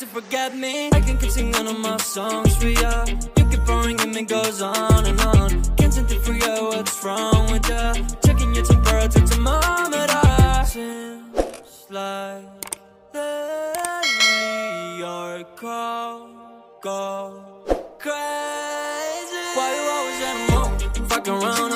to forget me. I can keep singing all my songs for ya. You keep pouring and it goes on and on. Can't seem to figure out what's wrong with ya. Checking your temperature thermometer. Seems like lately are cold, go crazy. Why you always at home? Fucking around